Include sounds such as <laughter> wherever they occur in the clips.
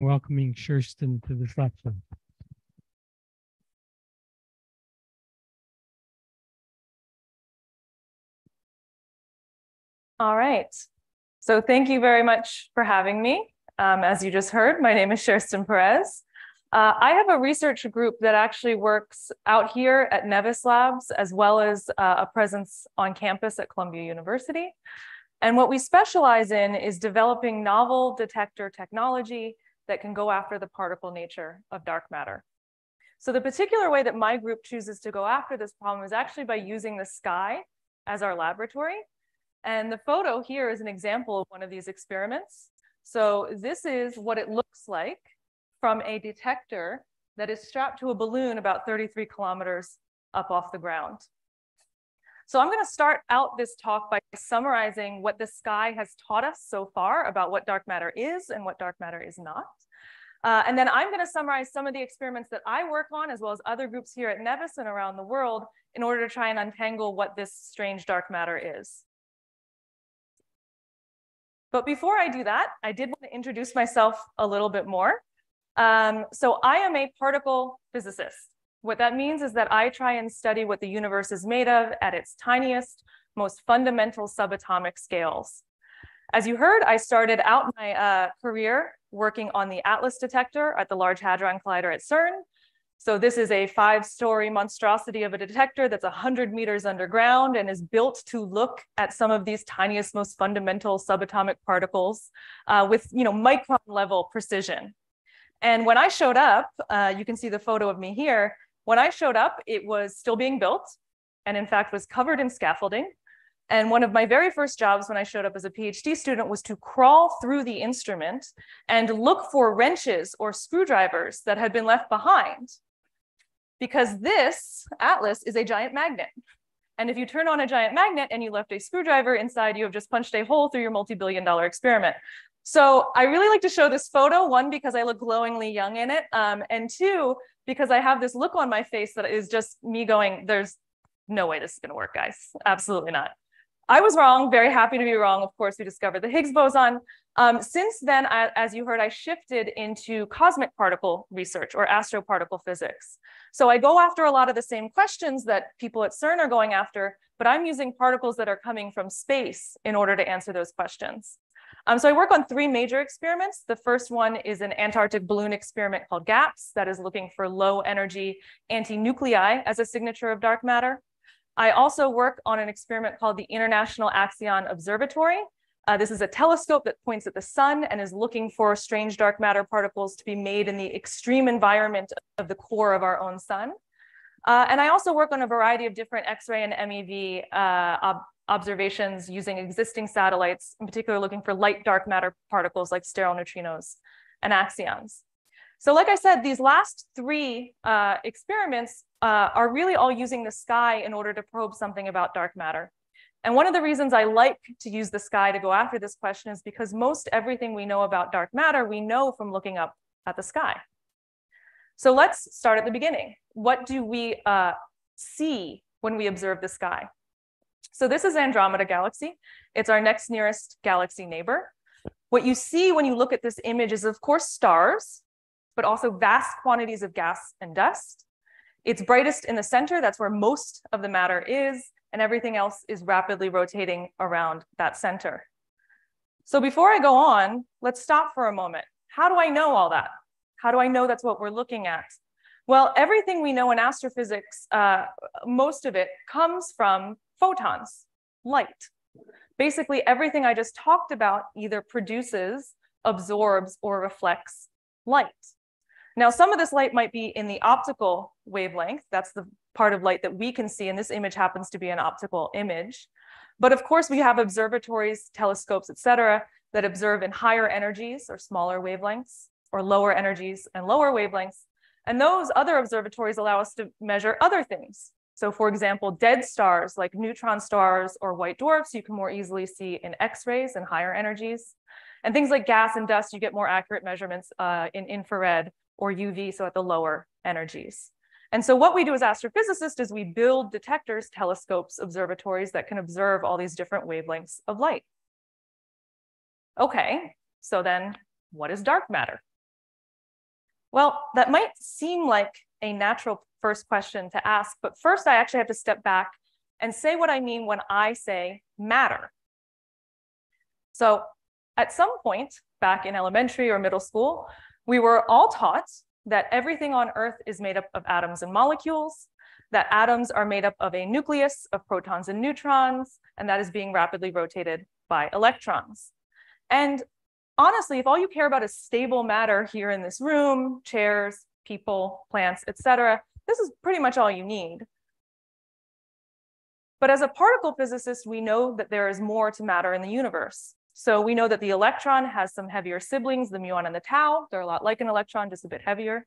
welcoming Kerstin to this lecture. All right. So thank you very much for having me. Um, as you just heard, my name is Kerstin Perez. Uh, I have a research group that actually works out here at Nevis Labs, as well as uh, a presence on campus at Columbia University. And what we specialize in is developing novel detector technology that can go after the particle nature of dark matter. So the particular way that my group chooses to go after this problem is actually by using the sky as our laboratory. And the photo here is an example of one of these experiments. So this is what it looks like from a detector that is strapped to a balloon about 33 kilometers up off the ground. So I'm going to start out this talk by summarizing what the sky has taught us so far about what dark matter is and what dark matter is not. Uh, and then I'm going to summarize some of the experiments that I work on, as well as other groups here at Nevis and around the world, in order to try and untangle what this strange dark matter is. But before I do that, I did want to introduce myself a little bit more. Um, so I am a particle physicist. What that means is that I try and study what the universe is made of at its tiniest, most fundamental subatomic scales. As you heard, I started out my uh, career working on the ATLAS detector at the Large Hadron Collider at CERN. So this is a five-story monstrosity of a detector that's 100 meters underground and is built to look at some of these tiniest, most fundamental subatomic particles uh, with you know, micron level precision. And when I showed up, uh, you can see the photo of me here, when I showed up, it was still being built and in fact was covered in scaffolding. And one of my very first jobs when I showed up as a PhD student was to crawl through the instrument and look for wrenches or screwdrivers that had been left behind. Because this atlas is a giant magnet. And if you turn on a giant magnet and you left a screwdriver inside, you have just punched a hole through your multi-billion dollar experiment. So I really like to show this photo, one, because I look glowingly young in it, um, and two, because I have this look on my face that is just me going, there's no way this is gonna work, guys. Absolutely not. I was wrong, very happy to be wrong. Of course, we discovered the Higgs boson. Um, since then, I, as you heard, I shifted into cosmic particle research or astroparticle physics. So I go after a lot of the same questions that people at CERN are going after, but I'm using particles that are coming from space in order to answer those questions. Um, so I work on three major experiments. The first one is an Antarctic balloon experiment called GAPS that is looking for low energy anti-nuclei as a signature of dark matter. I also work on an experiment called the International Axion Observatory. Uh, this is a telescope that points at the sun and is looking for strange dark matter particles to be made in the extreme environment of the core of our own sun. Uh, and I also work on a variety of different X-ray and MEV uh, observations using existing satellites, in particular looking for light dark matter particles like sterile neutrinos and axions. So like I said, these last three uh, experiments uh, are really all using the sky in order to probe something about dark matter. And one of the reasons I like to use the sky to go after this question is because most everything we know about dark matter, we know from looking up at the sky. So let's start at the beginning. What do we uh, see when we observe the sky? So this is Andromeda Galaxy. It's our next nearest galaxy neighbor. What you see when you look at this image is, of course, stars, but also vast quantities of gas and dust. It's brightest in the center, that's where most of the matter is, and everything else is rapidly rotating around that center. So before I go on, let's stop for a moment. How do I know all that? How do I know that's what we're looking at? Well, everything we know in astrophysics, uh, most of it comes from photons, light. Basically, everything I just talked about either produces, absorbs, or reflects light. Now, some of this light might be in the optical wavelength. That's the part of light that we can see, and this image happens to be an optical image. But of course, we have observatories, telescopes, et cetera, that observe in higher energies or smaller wavelengths, or lower energies and lower wavelengths. And those other observatories allow us to measure other things. So for example, dead stars like neutron stars or white dwarfs, you can more easily see in X-rays and higher energies. And things like gas and dust, you get more accurate measurements uh, in infrared or UV, so at the lower energies. And so what we do as astrophysicists is we build detectors, telescopes, observatories that can observe all these different wavelengths of light. Okay, so then what is dark matter? Well, that might seem like a natural first question to ask, but first I actually have to step back and say what I mean when I say matter. So at some point back in elementary or middle school, we were all taught that everything on Earth is made up of atoms and molecules, that atoms are made up of a nucleus of protons and neutrons, and that is being rapidly rotated by electrons. And honestly, if all you care about is stable matter here in this room, chairs, people, plants, etc., this is pretty much all you need. But as a particle physicist, we know that there is more to matter in the universe. So we know that the electron has some heavier siblings, the muon and the tau. They're a lot like an electron, just a bit heavier.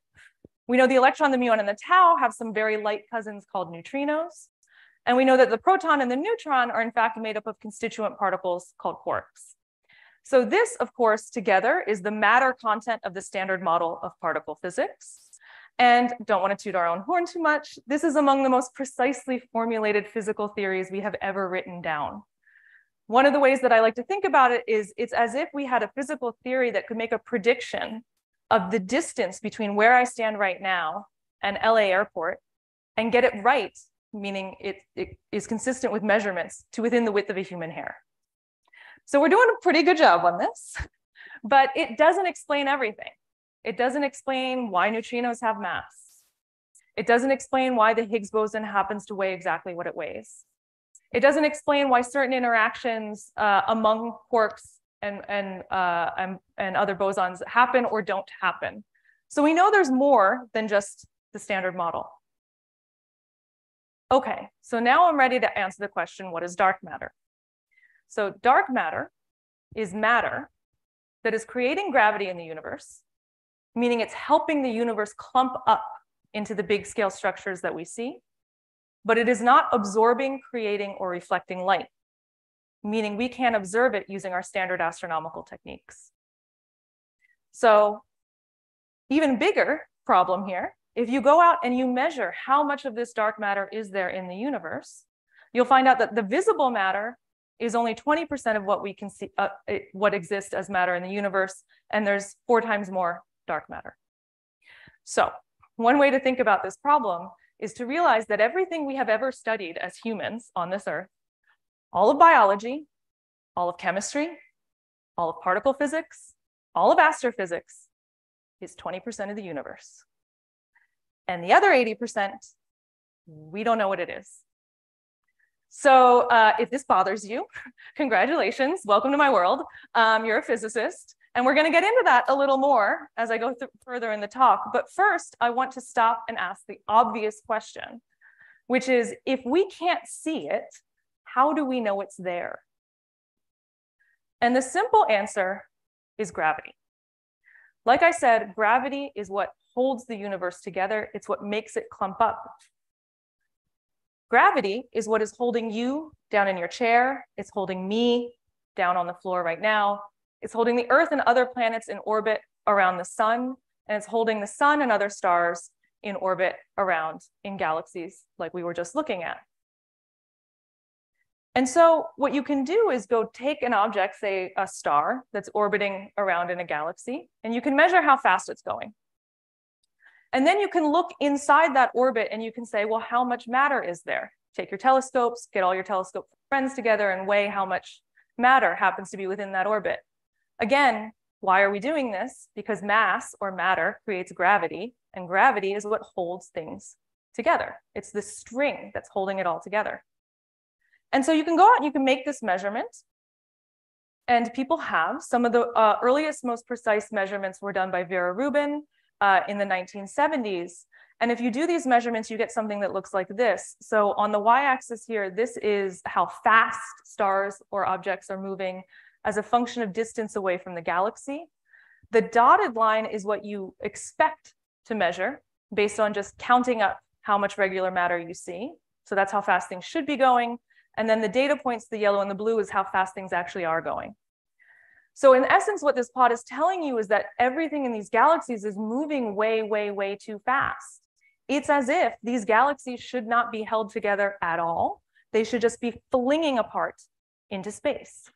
We know the electron, the muon, and the tau have some very light cousins called neutrinos. And we know that the proton and the neutron are in fact made up of constituent particles called quarks. So this, of course, together is the matter content of the standard model of particle physics. And don't want to toot our own horn too much, this is among the most precisely formulated physical theories we have ever written down. One of the ways that I like to think about it is it's as if we had a physical theory that could make a prediction of the distance between where I stand right now and LA airport and get it right, meaning it, it is consistent with measurements to within the width of a human hair. So we're doing a pretty good job on this, <laughs> but it doesn't explain everything. It doesn't explain why neutrinos have mass. It doesn't explain why the Higgs boson happens to weigh exactly what it weighs. It doesn't explain why certain interactions uh, among quarks and, and, uh, and, and other bosons happen or don't happen. So we know there's more than just the standard model. Okay, so now I'm ready to answer the question, what is dark matter? So dark matter is matter that is creating gravity in the universe, meaning it's helping the universe clump up into the big scale structures that we see but it is not absorbing, creating, or reflecting light, meaning we can't observe it using our standard astronomical techniques. So even bigger problem here, if you go out and you measure how much of this dark matter is there in the universe, you'll find out that the visible matter is only 20% of what we can see, uh, what exists as matter in the universe, and there's four times more dark matter. So one way to think about this problem is to realize that everything we have ever studied as humans on this earth, all of biology, all of chemistry, all of particle physics, all of astrophysics is 20% of the universe. And the other 80%, we don't know what it is. So uh, if this bothers you, <laughs> congratulations, welcome to my world. Um, you're a physicist. And we're going to get into that a little more as I go further in the talk. But first, I want to stop and ask the obvious question, which is if we can't see it, how do we know it's there? And the simple answer is gravity. Like I said, gravity is what holds the universe together. It's what makes it clump up. Gravity is what is holding you down in your chair. It's holding me down on the floor right now. It's holding the Earth and other planets in orbit around the sun, and it's holding the sun and other stars in orbit around in galaxies like we were just looking at. And so what you can do is go take an object, say a star that's orbiting around in a galaxy, and you can measure how fast it's going. And then you can look inside that orbit and you can say, well, how much matter is there? Take your telescopes, get all your telescope friends together and weigh how much matter happens to be within that orbit. Again, why are we doing this? Because mass or matter creates gravity, and gravity is what holds things together. It's the string that's holding it all together. And so you can go out and you can make this measurement. And people have some of the uh, earliest, most precise measurements were done by Vera Rubin uh, in the 1970s. And if you do these measurements, you get something that looks like this. So on the y-axis here, this is how fast stars or objects are moving as a function of distance away from the galaxy. The dotted line is what you expect to measure based on just counting up how much regular matter you see. So that's how fast things should be going. And then the data points, the yellow and the blue, is how fast things actually are going. So in essence, what this plot is telling you is that everything in these galaxies is moving way, way, way too fast. It's as if these galaxies should not be held together at all. They should just be flinging apart into space.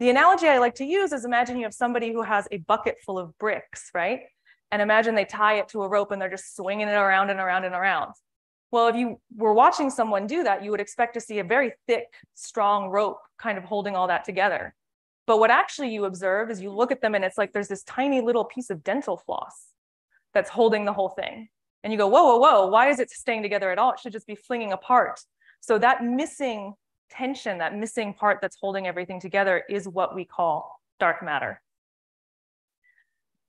The analogy I like to use is imagine you have somebody who has a bucket full of bricks, right? And imagine they tie it to a rope and they're just swinging it around and around and around. Well, if you were watching someone do that, you would expect to see a very thick, strong rope kind of holding all that together. But what actually you observe is you look at them and it's like there's this tiny little piece of dental floss that's holding the whole thing. And you go, whoa, whoa, whoa, why is it staying together at all? It should just be flinging apart. So that missing tension, that missing part that's holding everything together is what we call dark matter.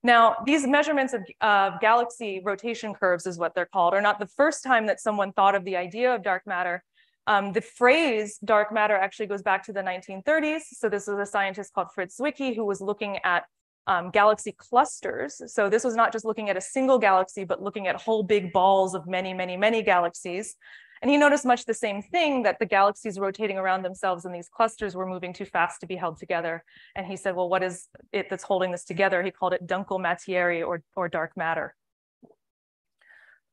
Now, these measurements of uh, galaxy rotation curves is what they're called, are not the first time that someone thought of the idea of dark matter. Um, the phrase dark matter actually goes back to the 1930s. So this was a scientist called Fritz Zwicky who was looking at um, galaxy clusters. So this was not just looking at a single galaxy, but looking at whole big balls of many, many, many galaxies. And he noticed much the same thing that the galaxies rotating around themselves in these clusters were moving too fast to be held together. And he said, well, what is it that's holding this together? He called it Dunkelmaterie or, or dark matter.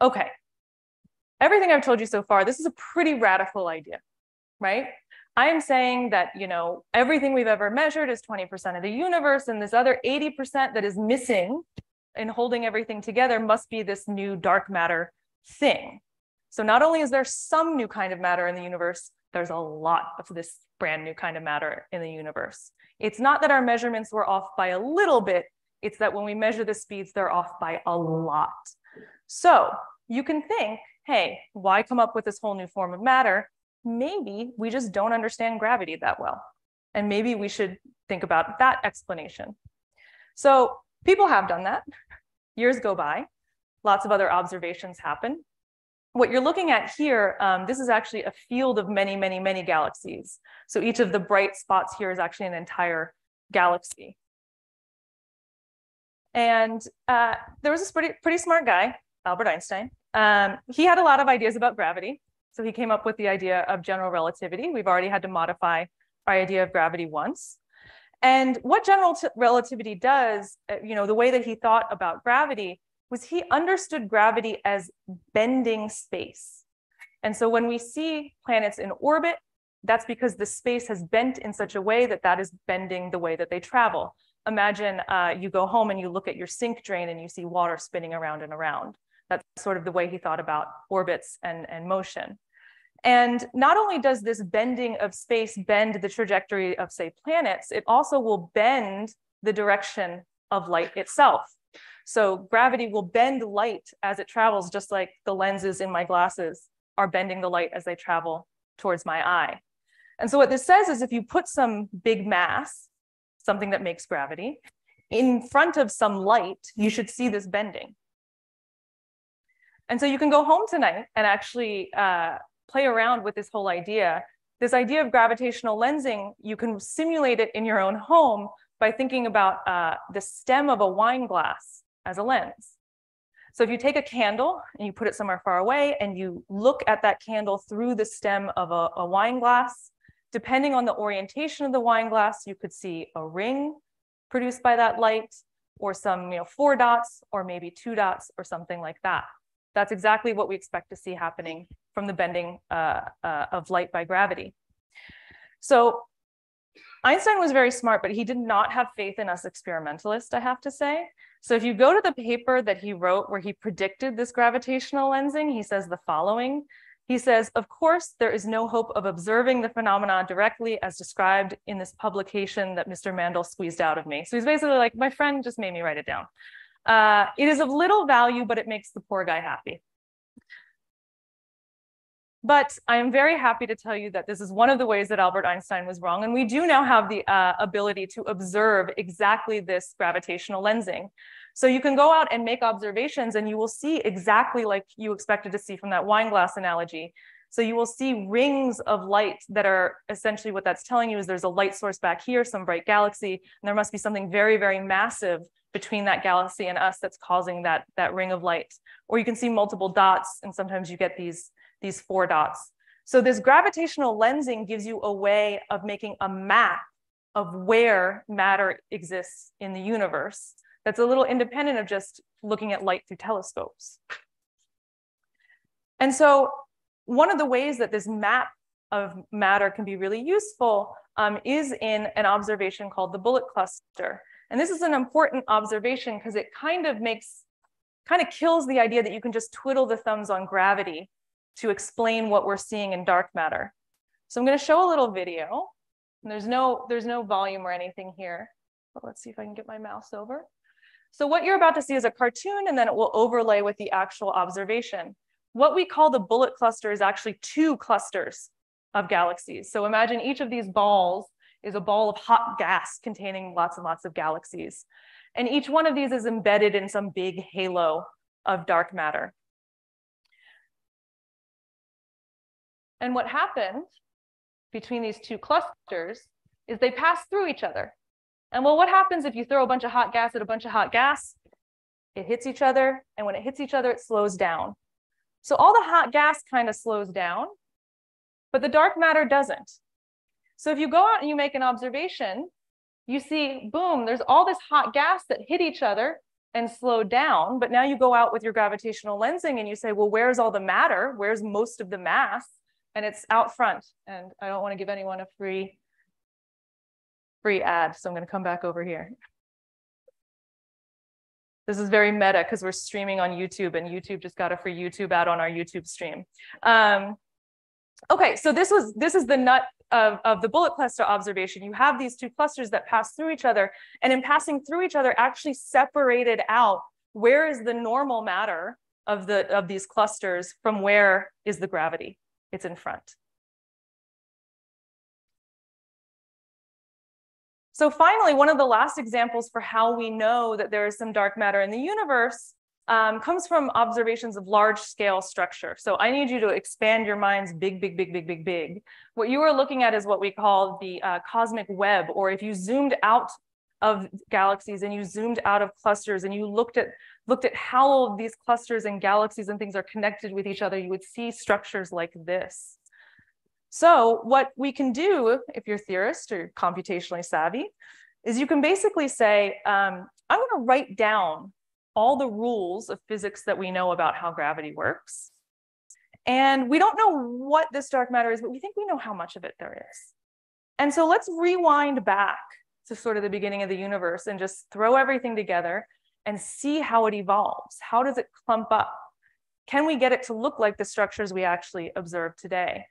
Okay, everything I've told you so far, this is a pretty radical idea, right? I am saying that, you know, everything we've ever measured is 20% of the universe and this other 80% that is missing in holding everything together must be this new dark matter thing. So not only is there some new kind of matter in the universe, there's a lot of this brand new kind of matter in the universe. It's not that our measurements were off by a little bit, it's that when we measure the speeds, they're off by a lot. So you can think, hey, why come up with this whole new form of matter? Maybe we just don't understand gravity that well. And maybe we should think about that explanation. So people have done that. Years go by, lots of other observations happen what you're looking at here, um, this is actually a field of many, many, many galaxies. So each of the bright spots here is actually an entire galaxy. And uh, there was this pretty, pretty smart guy, Albert Einstein. Um, he had a lot of ideas about gravity. So he came up with the idea of general relativity. We've already had to modify our idea of gravity once. And what general relativity does, uh, you know, the way that he thought about gravity was he understood gravity as bending space. And so when we see planets in orbit, that's because the space has bent in such a way that that is bending the way that they travel. Imagine uh, you go home and you look at your sink drain and you see water spinning around and around. That's sort of the way he thought about orbits and, and motion. And not only does this bending of space bend the trajectory of, say, planets, it also will bend the direction of light itself. So gravity will bend light as it travels, just like the lenses in my glasses are bending the light as they travel towards my eye. And so what this says is if you put some big mass, something that makes gravity, in front of some light, you should see this bending. And so you can go home tonight and actually uh, play around with this whole idea. This idea of gravitational lensing, you can simulate it in your own home by thinking about uh, the stem of a wine glass as a lens. So if you take a candle and you put it somewhere far away and you look at that candle through the stem of a, a wine glass, depending on the orientation of the wine glass, you could see a ring produced by that light or some you know, four dots or maybe two dots or something like that. That's exactly what we expect to see happening from the bending uh, uh, of light by gravity. So Einstein was very smart, but he did not have faith in us experimentalists, I have to say. So if you go to the paper that he wrote where he predicted this gravitational lensing, he says the following. He says, of course, there is no hope of observing the phenomena directly as described in this publication that Mr. Mandl squeezed out of me. So he's basically like, my friend just made me write it down. Uh, it is of little value, but it makes the poor guy happy. But I am very happy to tell you that this is one of the ways that Albert Einstein was wrong. And we do now have the uh, ability to observe exactly this gravitational lensing. So you can go out and make observations and you will see exactly like you expected to see from that wine glass analogy. So you will see rings of light that are essentially what that's telling you is there's a light source back here, some bright galaxy, and there must be something very, very massive between that galaxy and us that's causing that, that ring of light. Or you can see multiple dots, and sometimes you get these these four dots. So this gravitational lensing gives you a way of making a map of where matter exists in the universe that's a little independent of just looking at light through telescopes. And so one of the ways that this map of matter can be really useful um, is in an observation called the bullet cluster. And this is an important observation because it kind of makes kind of kills the idea that you can just twiddle the thumbs on gravity to explain what we're seeing in dark matter. So I'm going to show a little video. And there's no, there's no volume or anything here. But let's see if I can get my mouse over. So what you're about to see is a cartoon and then it will overlay with the actual observation. What we call the bullet cluster is actually two clusters of galaxies. So imagine each of these balls is a ball of hot gas containing lots and lots of galaxies. And each one of these is embedded in some big halo of dark matter. And what happened between these two clusters is they pass through each other. And well, what happens if you throw a bunch of hot gas at a bunch of hot gas? It hits each other, and when it hits each other, it slows down. So all the hot gas kind of slows down, but the dark matter doesn't. So if you go out and you make an observation, you see, boom, there's all this hot gas that hit each other and slowed down. But now you go out with your gravitational lensing and you say, well, where's all the matter? Where's most of the mass? And it's out front. And I don't want to give anyone a free free ad. So I'm going to come back over here. This is very meta because we're streaming on YouTube and YouTube just got a free YouTube ad on our YouTube stream. Um, okay, so this was this is the nut of, of the bullet cluster observation. You have these two clusters that pass through each other and in passing through each other actually separated out where is the normal matter of the of these clusters from where is the gravity? It's in front. So finally, one of the last examples for how we know that there is some dark matter in the universe um, comes from observations of large scale structure. So I need you to expand your minds big, big, big, big, big, big. What you are looking at is what we call the uh, cosmic web, or if you zoomed out of galaxies and you zoomed out of clusters and you looked at looked at how all of these clusters and galaxies and things are connected with each other, you would see structures like this. So what we can do, if you're a theorist or computationally savvy, is you can basically say, um, I'm to write down all the rules of physics that we know about how gravity works. And we don't know what this dark matter is, but we think we know how much of it there is. And so let's rewind back to sort of the beginning of the universe and just throw everything together and see how it evolves. How does it clump up? Can we get it to look like the structures we actually observe today?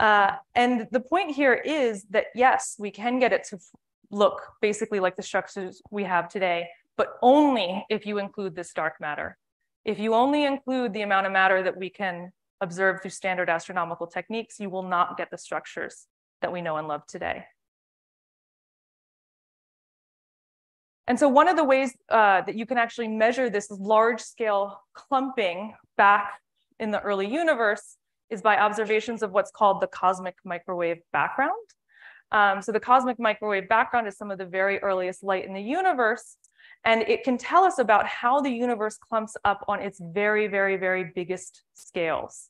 Uh, and the point here is that yes, we can get it to look basically like the structures we have today, but only if you include this dark matter. If you only include the amount of matter that we can observe through standard astronomical techniques, you will not get the structures that we know and love today. And so one of the ways uh, that you can actually measure this large scale clumping back in the early universe is by observations of what's called the cosmic microwave background. Um, so the cosmic microwave background is some of the very earliest light in the universe. And it can tell us about how the universe clumps up on its very, very, very biggest scales.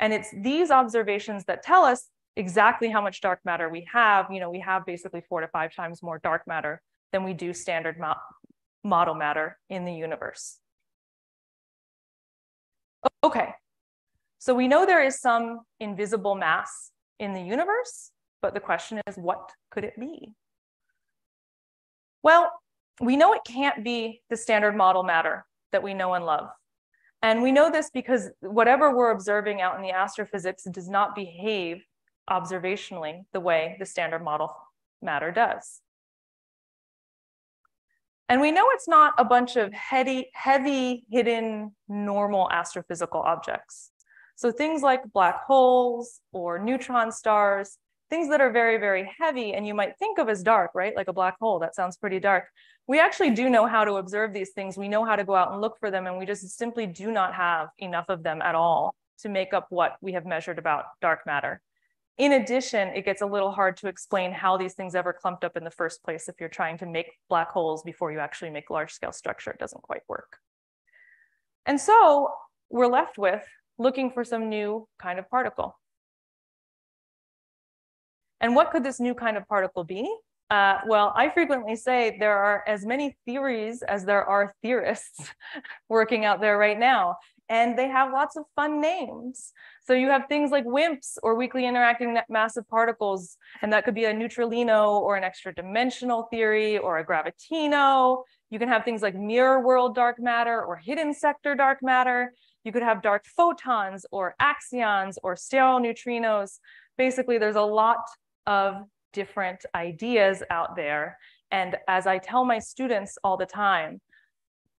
And it's these observations that tell us exactly how much dark matter we have. You know, we have basically four to five times more dark matter than we do standard mo model matter in the universe. Okay, so we know there is some invisible mass in the universe, but the question is, what could it be? Well, we know it can't be the standard model matter that we know and love. And we know this because whatever we're observing out in the astrophysics does not behave observationally the way the standard model matter does. And we know it's not a bunch of heavy, heavy hidden normal astrophysical objects. So things like black holes or neutron stars, things that are very, very heavy and you might think of as dark, right? Like a black hole, that sounds pretty dark. We actually do know how to observe these things. We know how to go out and look for them and we just simply do not have enough of them at all to make up what we have measured about dark matter. In addition, it gets a little hard to explain how these things ever clumped up in the first place if you're trying to make black holes before you actually make large scale structure, it doesn't quite work. And so we're left with looking for some new kind of particle. And what could this new kind of particle be? Uh, well, I frequently say there are as many theories as there are theorists <laughs> working out there right now, and they have lots of fun names. So you have things like WIMPs or weakly interacting massive particles, and that could be a neutralino or an extra dimensional theory or a gravitino. You can have things like mirror world dark matter or hidden sector dark matter. You could have dark photons or axions or sterile neutrinos. Basically, there's a lot of different ideas out there. And as I tell my students all the time,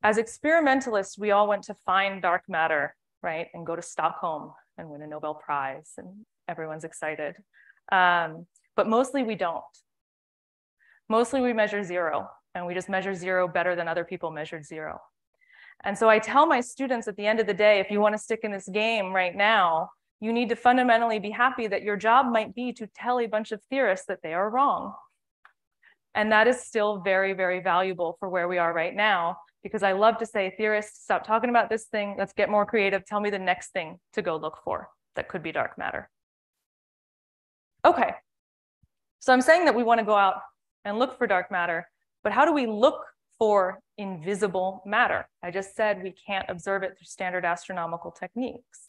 as experimentalists, we all went to find dark matter, right? And go to Stockholm and win a Nobel Prize and everyone's excited. Um, but mostly we don't. Mostly we measure zero and we just measure zero better than other people measured zero. And so I tell my students at the end of the day, if you want to stick in this game right now, you need to fundamentally be happy that your job might be to tell a bunch of theorists that they are wrong. And that is still very, very valuable for where we are right now, because I love to say, theorists, stop talking about this thing. Let's get more creative. Tell me the next thing to go look for that could be dark matter. Okay, so I'm saying that we want to go out and look for dark matter, but how do we look for invisible matter? I just said we can't observe it through standard astronomical techniques.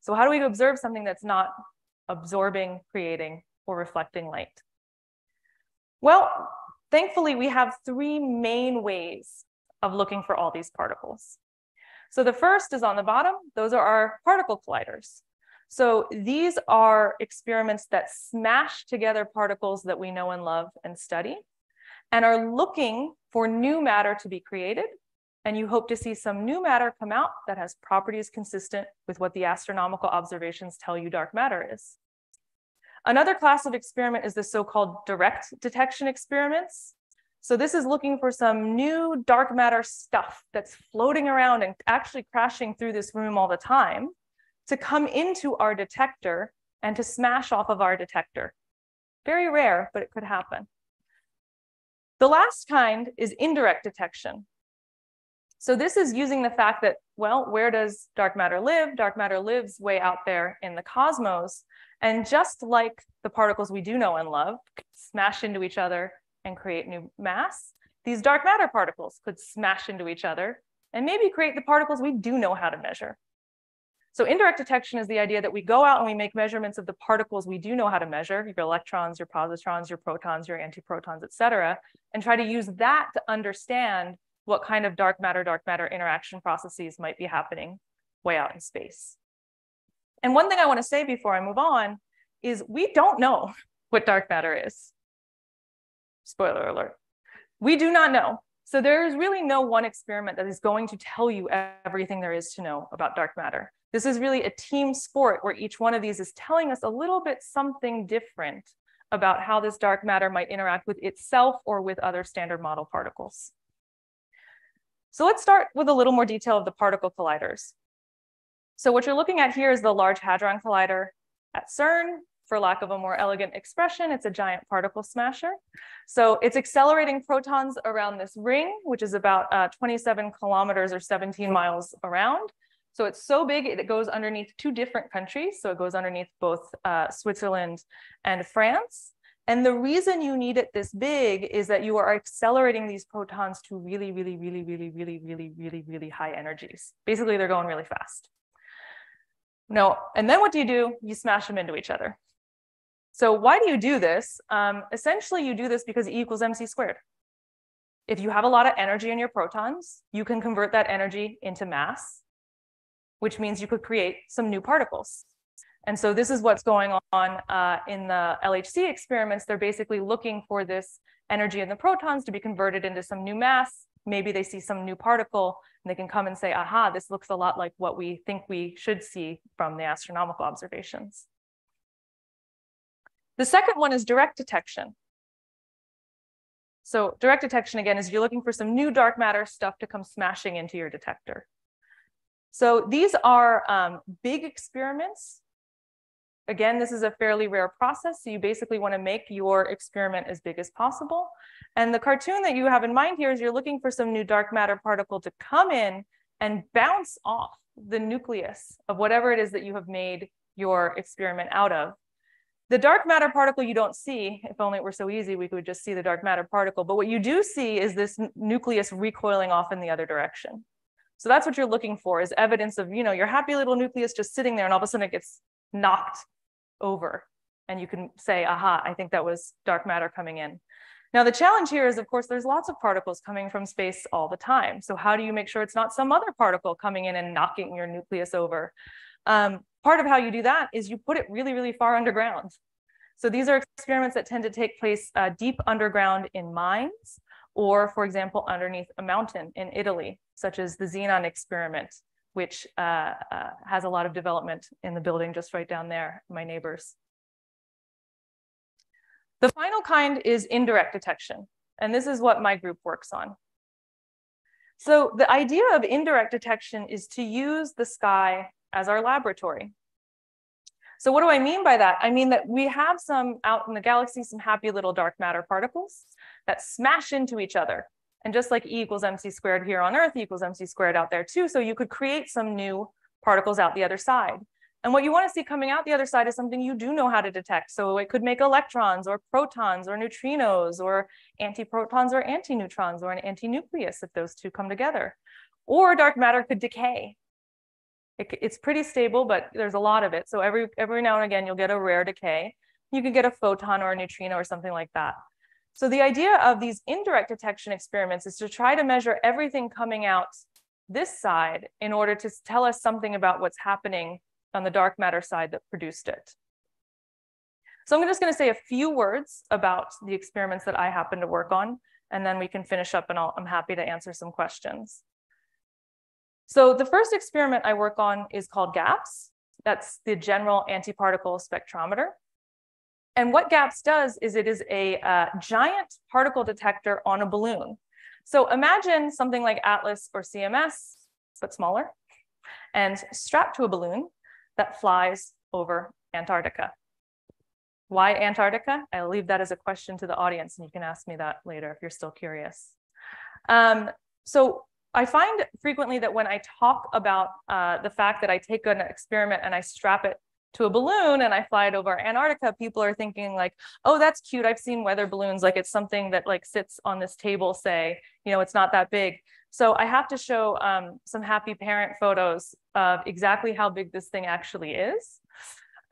So how do we observe something that's not absorbing, creating, or reflecting light? Well, thankfully, we have three main ways of looking for all these particles. So the first is on the bottom. Those are our particle colliders. So these are experiments that smash together particles that we know and love and study and are looking for new matter to be created. And you hope to see some new matter come out that has properties consistent with what the astronomical observations tell you dark matter is. Another class of experiment is the so-called direct detection experiments. So this is looking for some new dark matter stuff that's floating around and actually crashing through this room all the time to come into our detector and to smash off of our detector. Very rare, but it could happen. The last kind is indirect detection. So this is using the fact that, well, where does dark matter live? Dark matter lives way out there in the cosmos. And just like the particles we do know and love smash into each other and create new mass, these dark matter particles could smash into each other and maybe create the particles we do know how to measure. So indirect detection is the idea that we go out and we make measurements of the particles we do know how to measure, your electrons, your positrons, your protons, your antiprotons, et cetera, and try to use that to understand what kind of dark matter, dark matter interaction processes might be happening way out in space. And one thing I wanna say before I move on is we don't know <laughs> what dark matter is. Spoiler alert. We do not know. So there is really no one experiment that is going to tell you everything there is to know about dark matter. This is really a team sport where each one of these is telling us a little bit something different about how this dark matter might interact with itself or with other standard model particles. So let's start with a little more detail of the particle colliders. So what you're looking at here is the Large Hadron Collider at CERN. For lack of a more elegant expression, it's a giant particle smasher. So it's accelerating protons around this ring, which is about uh, 27 kilometers or 17 miles around. So it's so big, it goes underneath two different countries. So it goes underneath both uh, Switzerland and France. And the reason you need it this big is that you are accelerating these protons to really, really, really, really, really, really, really, really high energies. Basically, they're going really fast. No, and then what do you do? You smash them into each other. So why do you do this? Um, essentially, you do this because E equals mc squared. If you have a lot of energy in your protons, you can convert that energy into mass which means you could create some new particles. And so this is what's going on uh, in the LHC experiments. They're basically looking for this energy in the protons to be converted into some new mass. Maybe they see some new particle and they can come and say, aha, this looks a lot like what we think we should see from the astronomical observations. The second one is direct detection. So direct detection, again, is you're looking for some new dark matter stuff to come smashing into your detector. So these are um, big experiments. Again, this is a fairly rare process. So you basically want to make your experiment as big as possible. And the cartoon that you have in mind here is you're looking for some new dark matter particle to come in and bounce off the nucleus of whatever it is that you have made your experiment out of. The dark matter particle you don't see, if only it were so easy, we could just see the dark matter particle. But what you do see is this nucleus recoiling off in the other direction. So that's what you're looking for is evidence of, you know, your happy little nucleus just sitting there and all of a sudden it gets knocked over. And you can say, aha, I think that was dark matter coming in. Now, the challenge here is, of course, there's lots of particles coming from space all the time. So how do you make sure it's not some other particle coming in and knocking your nucleus over? Um, part of how you do that is you put it really, really far underground. So these are experiments that tend to take place uh, deep underground in mines, or for example, underneath a mountain in Italy, such as the xenon experiment, which uh, uh, has a lot of development in the building just right down there, my neighbors. The final kind is indirect detection. And this is what my group works on. So the idea of indirect detection is to use the sky as our laboratory. So what do I mean by that? I mean that we have some out in the galaxy, some happy little dark matter particles that smash into each other. And just like E equals mc squared here on Earth, e equals mc squared out there too. So you could create some new particles out the other side. And what you want to see coming out the other side is something you do know how to detect. So it could make electrons or protons or neutrinos or antiprotons or antineutrons or an antinucleus if those two come together. Or dark matter could decay. It, it's pretty stable, but there's a lot of it. So every, every now and again, you'll get a rare decay. You could get a photon or a neutrino or something like that. So the idea of these indirect detection experiments is to try to measure everything coming out this side in order to tell us something about what's happening on the dark matter side that produced it. So I'm just going to say a few words about the experiments that I happen to work on, and then we can finish up and i am happy to answer some questions. So the first experiment I work on is called GAPS. That's the General Antiparticle Spectrometer. And what GAPS does is it is a uh, giant particle detector on a balloon. So imagine something like Atlas or CMS, but smaller, and strapped to a balloon that flies over Antarctica. Why Antarctica? I'll leave that as a question to the audience, and you can ask me that later if you're still curious. Um, so I find frequently that when I talk about uh, the fact that I take an experiment and I strap it to a balloon and I fly it over Antarctica, people are thinking like, oh, that's cute. I've seen weather balloons. Like it's something that like sits on this table, say, you know, it's not that big. So I have to show um, some happy parent photos of exactly how big this thing actually is.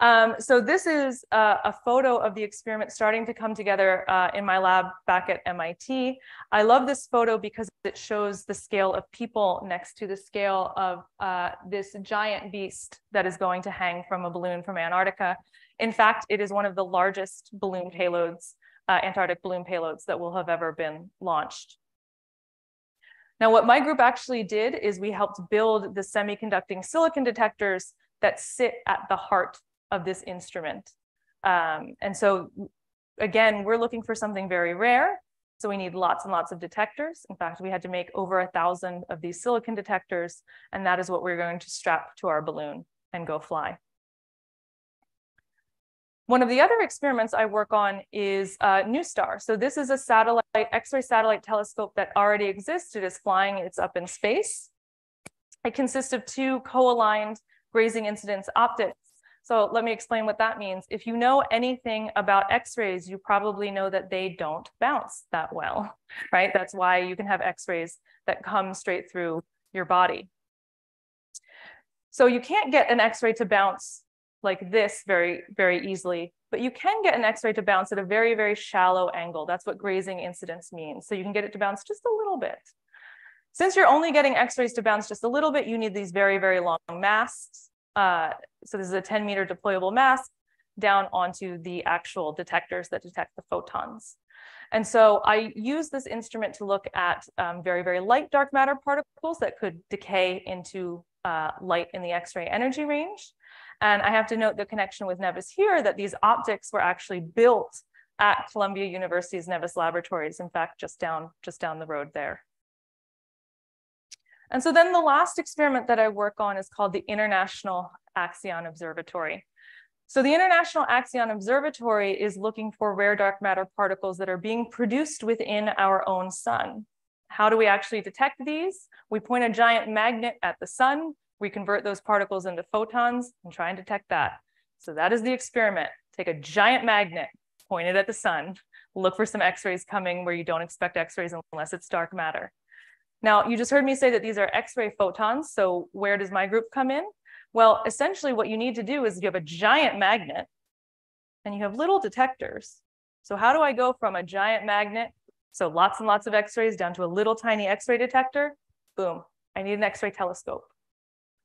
Um, so this is a, photo of the experiment starting to come together uh, in my lab back at MIT. I love this photo because it shows the scale of people next to the scale of uh, this giant beast that is going to hang from a balloon from Antarctica. In fact, it is one of the largest balloon payloads, uh, Antarctic balloon payloads that will have ever been launched. Now, what my group actually did is we helped build the semiconducting silicon detectors that sit at the heart of this instrument. Um, and so again, we're looking for something very rare. So we need lots and lots of detectors. In fact, we had to make over a thousand of these silicon detectors, and that is what we're going to strap to our balloon and go fly. One of the other experiments I work on is uh, NuSTAR. So this is a satellite, X-ray satellite telescope that already exists. It is flying, it's up in space. It consists of two co-aligned grazing incidence optics. So let me explain what that means. If you know anything about X-rays, you probably know that they don't bounce that well, <laughs> right? That's why you can have X-rays that come straight through your body. So you can't get an X-ray to bounce like this very, very easily, but you can get an X-ray to bounce at a very, very shallow angle. That's what grazing incidence means. So you can get it to bounce just a little bit. Since you're only getting X-rays to bounce just a little bit, you need these very, very long masks. Uh, so this is a 10 meter deployable mask down onto the actual detectors that detect the photons. And so I use this instrument to look at um, very, very light dark matter particles that could decay into uh, light in the X-ray energy range. And I have to note the connection with NEVIS here that these optics were actually built at Columbia University's NEVIS laboratories, in fact, just down, just down the road there. And so then the last experiment that I work on is called the International Axion Observatory. So the International Axion Observatory is looking for rare dark matter particles that are being produced within our own sun. How do we actually detect these? We point a giant magnet at the sun we convert those particles into photons and try and detect that. So that is the experiment. Take a giant magnet, point it at the sun, look for some x-rays coming where you don't expect x-rays unless it's dark matter. Now, you just heard me say that these are x-ray photons. So where does my group come in? Well, essentially what you need to do is you have a giant magnet and you have little detectors So how do I go from a giant magnet, so lots and lots of x-rays down to a little tiny x-ray detector? Boom, I need an x-ray telescope.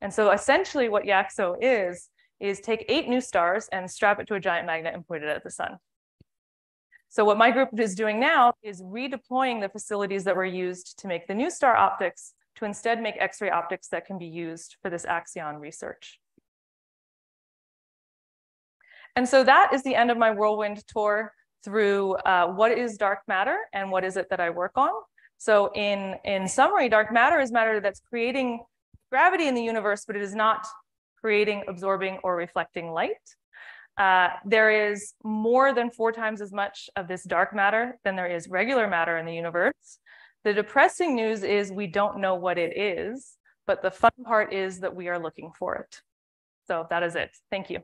And so essentially what IAXO is, is take eight NuSTARs and strap it to a giant magnet and point it at the sun. So what my group is doing now is redeploying the facilities that were used to make the NuSTAR optics to instead make X-ray optics that can be used for this axion research. And so that is the end of my whirlwind tour through uh, what is dark matter and what is it that I work on. So in, in summary, dark matter is matter that's creating gravity in the universe, but it is not creating, absorbing, or reflecting light. Uh, there is more than four times as much of this dark matter than there is regular matter in the universe. The depressing news is we don't know what it is, but the fun part is that we are looking for it. So that is it. Thank you.